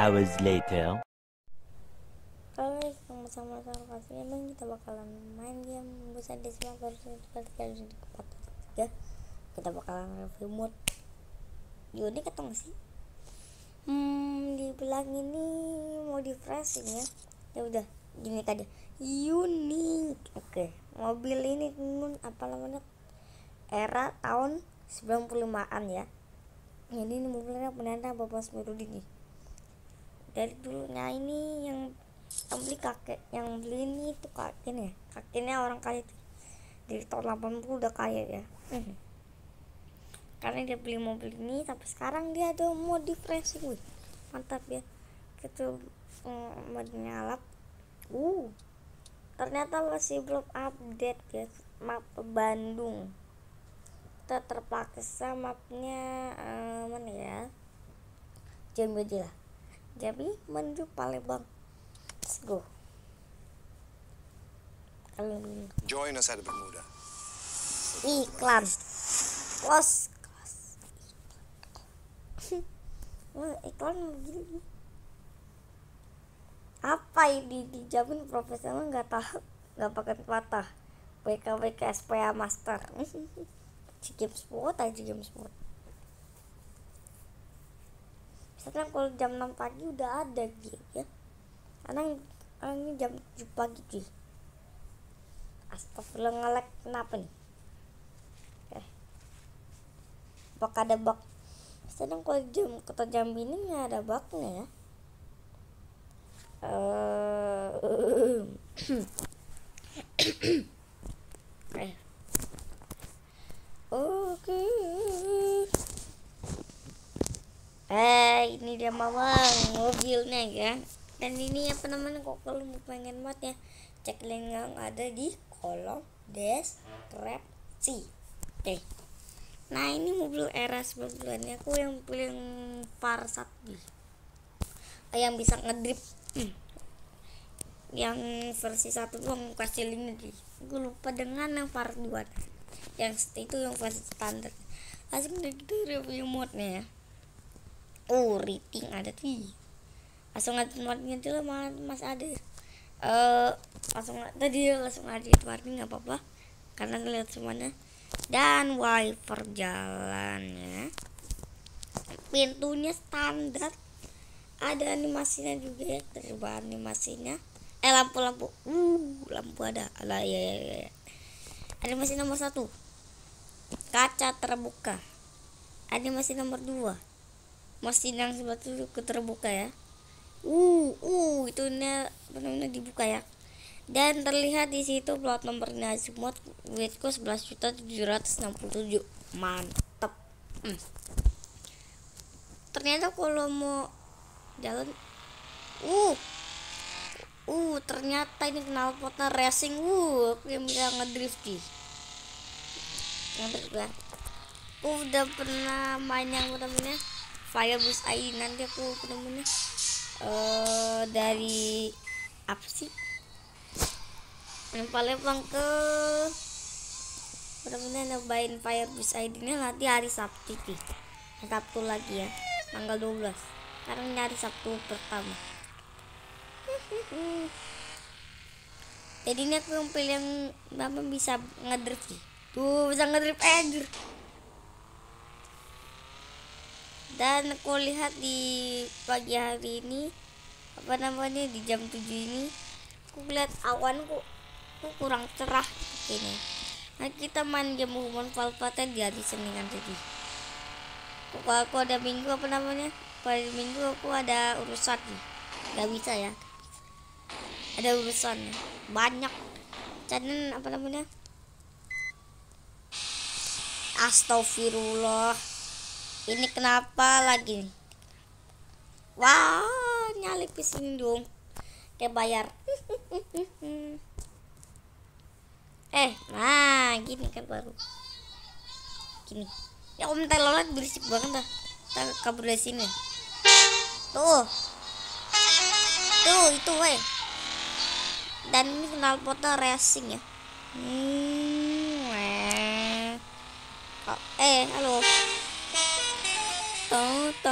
hours later. Halo guys, sama sama kasih emang kita bakalan main game. Busa Desma versi seperti kali di tempat ya kita bakalan review mod atau nggak sih? Hmm dibilang ini mau di freshing ya. Ya udah gini tadi. Unik oke mobil ini nun apa namanya? Era tahun 95an ya. Jadi ini mobilnya penanda Bapak Smirudin nih dari dulunya ini yang yang beli kakek yang beli ini itu kakeknya kakeknya orang kaya itu. Dari tahun 80 udah kaya ya? Hmm. karena dia beli mobil ini sampai sekarang dia ada modif racing wih. Mantap ya? Kita um, menyalap uh ternyata masih belum update ya? Map Bandung. Kita terpaksa mapnya uh, mana ya? Aja lah Jambi menuju Palembang let's go. Join us at Bermuda. iklan. Close close Wah, iklan begini. Apa ini dijamin profesional nggak tahu? Nggak pakai patah. WKWK SPA Master. Game sport aja game sport misalkan kalau jam 6 pagi udah ada gitu ya. Karena ini jam 7 pagi cuy Astagfirullah ngelek kenapa nih? Eh apakah ada bug sedang kalau jam kota jam ini nggak ada bugnya ya. Eh oke. Eh ini dia mamang mobilnya ya. Dan ini apa namanya kok kalau mau pengen mod ya. Cek link yang ada di kolom deskripsi. Oke. Nah ini mobil era 90-an aku yang pilih yang Parsat nih. Yang bisa ngedrip. Hmm. yang versi satu doang kasih linknya di gue lupa dengan yang part 2 yang itu yang versi standar. Langsung udah gitu review ya oh rating ada tuh langsung ada warningnya dulu mas, mas ada eh uh, langsung tadi langsung ada warning nggak apa-apa. Karena ngeliat semuanya. Dan wiper jalannya pintunya standar. Ada animasinya juga ya terubah animasinya. Eh lampu-lampu. Uh lampu ada. Ala ya, ya, ya. animasi nomor satu. Kaca terbuka. Animasi nomor dua mesin yang itu terbuka ya. Uh uh itu benar-benar dibuka ya. Dan terlihat di situ plat nomornya semua Witco 11 juta 767 mantap hmm. ternyata kalau mau jalan uh uh ternyata ini knalpotnya racing uh yang bisa ngedrift sih. Ngedrift ya udah pernah main yang namanya Firebus ID nanti aku bener-bener uh, dari apa sih? Yang Palembang ke bener-bener nyobain Firebus ID nya nanti hari Sabtu sih. Sabtu lagi ya tanggal 12 sekarang nyari Sabtu pertama. Jadi ini aku yang pilih yang bapak bisa ngedrift sih. Tuh bisa ngedrift eh dan aku lihat di pagi hari ini apa namanya di jam 7 ini aku lihat awan kok, kok kurang cerah ini nah kita main game human valpaten di hari Senin kan jadi kalau aku ada minggu apa namanya pada minggu aku ada urusan nih. Nggak bisa ya. Ada urusan banyak. Dan apa namanya Astagfirullah ini kenapa lagi? Wah nyalip di dong. Kayak bayar. Eh nah gini kan baru. Gini. Ya om telolet berisik banget dah. Kita kabur dari sini. Tuh. Tuh itu weh. Dan ini kenal foto racing ya. Hmm, eh halo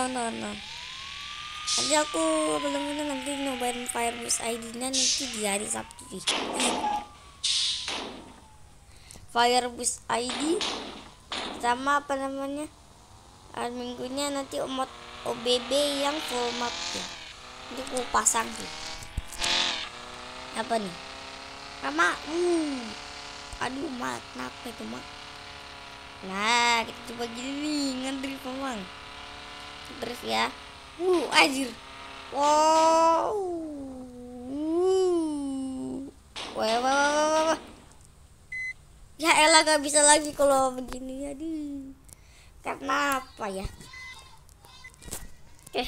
Tuh, tuh. nanti aku benar-benar nanti nyobain Firebus ID nya nanti di hari Sabtu. Firebus ID sama apa namanya? Hari minggunya nanti emot OBB yang full map. Ya ini aku pasang sih apa nih? Sama uh aduh mak kenapa itu mak nah kita coba gini nih ngedrift drift ya Uh, anjir. Wow. Wah, wah, wah, wah, wah. Ya elah gak bisa lagi kalau begini jadi. Karena apa ya? Oke.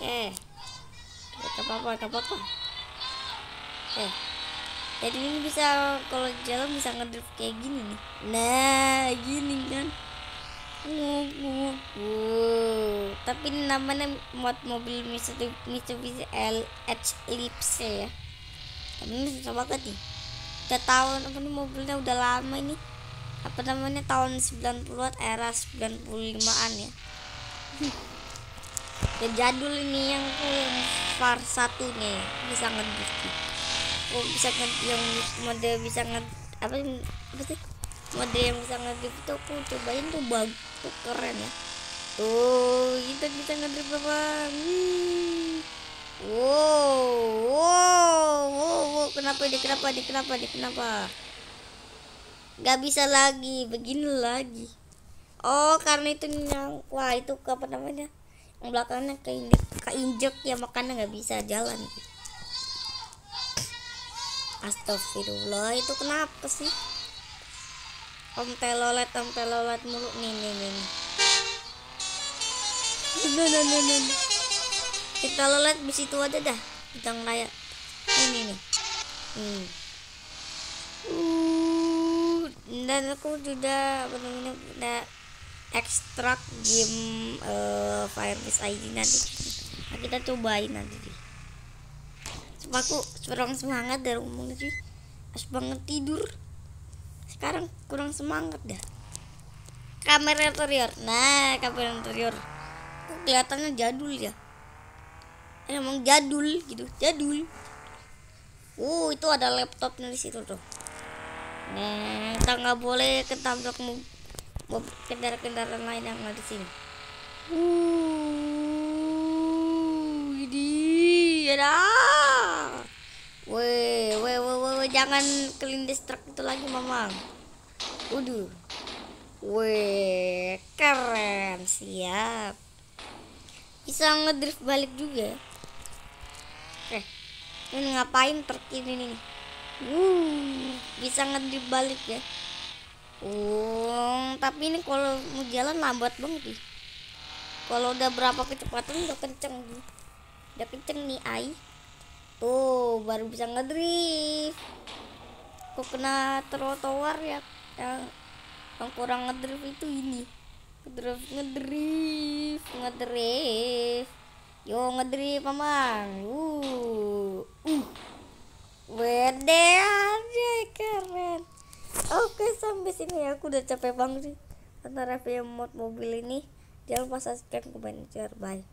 Oke. Gak apa-apa, gak apa-apa. Oke. Jadi ini bisa kalau jalan bisa ngedrift kayak gini nih. Nah, gini kan. Uh, tapi namanya mod mobil Mitsubishi LH Ellipse ya. Tapi ini susah banget nih. Udah tahun apa nih mobilnya udah lama ini. Apa namanya tahun 90-an era 95-an ya. Dan jadul ini yang yang far satunya ya. bisa ngedrift. Oh bisa ngedrift yang mode bisa nged apa apa sih? Mode yang bisa ngedrift itu aku cobain tuh bagus keren ya. Tuh kita bisa ngedrift apa? Wow wow wow, wow. kenapa dia kenapa dia kenapa dia kenapa? Nggak bisa lagi begini lagi. Oh karena itu yang wah itu apa namanya? Yang belakangnya keinjek keinjek ya makanya nggak bisa jalan. Astagfirullah itu kenapa sih om telolet om telolet mulu. Nih nih nih no no no kita lolet di situ aja dah. Kita raya ini nih hmm. uh, dan aku sudah benar-benar udah ekstrak game uh, Firebase ID nanti. Nah, kita cobain nanti Sebab aku kurang semangat dari umum sih pas banget tidur sekarang kurang semangat dah. Kamera interior. Nah kamera interior. Kok kelihatannya jadul ya. Emang jadul gitu jadul. Uh itu ada laptopnya di situ tuh. Nah kita nggak boleh ketabrak kendaraan-kendaraan lain yang ada di sini. Uh ini ada. Weh, jangan kelindes truk itu lagi, Mamang. Waduh. Weh, keren. Siap. Bisa ngedrift balik juga. Eh, ini ngapain truk ini nih? Uh, bisa ngedrift balik ya. Uh, tapi ini kalau mau jalan lambat banget nih. Kalau udah berapa kecepatan udah kenceng nih. Udah kenceng nih, ai tuh baru bisa ngedrift. Kok kena trotoar ya? Yang yang kurang ngedrift itu ini. Ngedrift ngedrift ngedrift. Yo ngedrift mamang. Uh uh. Wede aja keren. Oke sampai sini ya. Aku udah capek banget sih. Antara review mod mobil ini. Jangan lupa subscribe komen share. Bye